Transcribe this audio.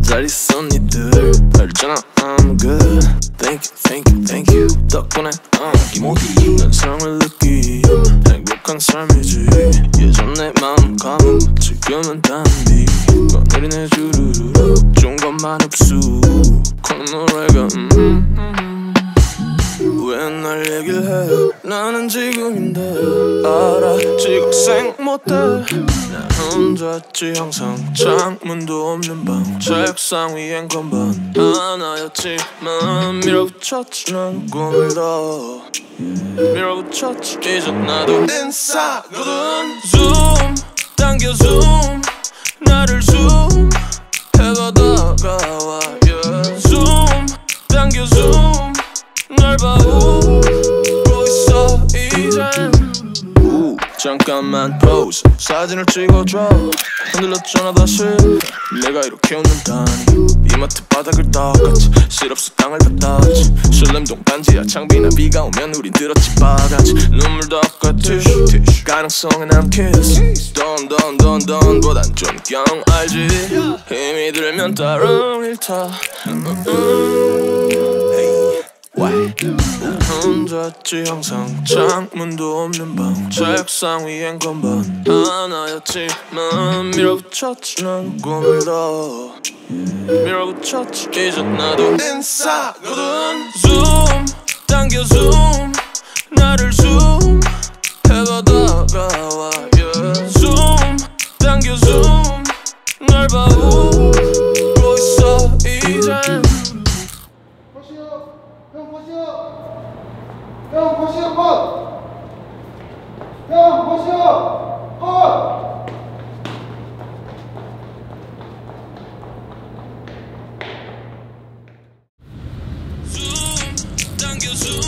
잘 있어 니들 알잖아 I'm good. Thank you thank you thank you. 덕분에 어 기모디 난 사랑을 느낌 행복한 삶이지. 예전 내 마음 감은 지금은 단비. 꺼내리네 주르르 좋은 것만 흡수. 그 노래가 음, 음. 왜날 얘기를 해. 나는 지금인데 알아. 지각생 못해. 나 혼자였지 항상. 창문도 없는 방. 책상 위엔 건반 하나였지만 밀어붙였지 난 꿈을 더 밀어붙였지. 이제 나도 인싸거든. Zoom 당겨 zoom. 나를 zoom 잠깐만 pose. 사진을 찍어줘. 흔들렸잖아 다시. 내가 이렇게 웃는다니. 이마트 바닥을 닦았지 실없어 땅을 뱉었지. 신림동 반지하 창비나 비가 오면 우린 들었지 바가지. 눈물 닦아 티슈 가능성에 난 kiss 던던던던 보단 존경 알지. 힘이 들면 다른 일타. 혼자였지 항상. 창문도 없는 방 책상 위엔 건반 하나였지만 밀어붙였지 난더 밀어붙였지. 이제 나도 인싸거든 zoom 당겨 zoom 나를 zoom 해가 다가와 yeah. zoom 당겨 zoom 널 봐오 형 보시오 컷! 형 보시오 컷! 당겨줘